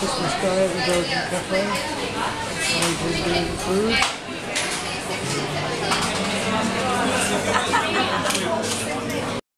Christmas day at the Belgian Cafe. I enjoyed the food.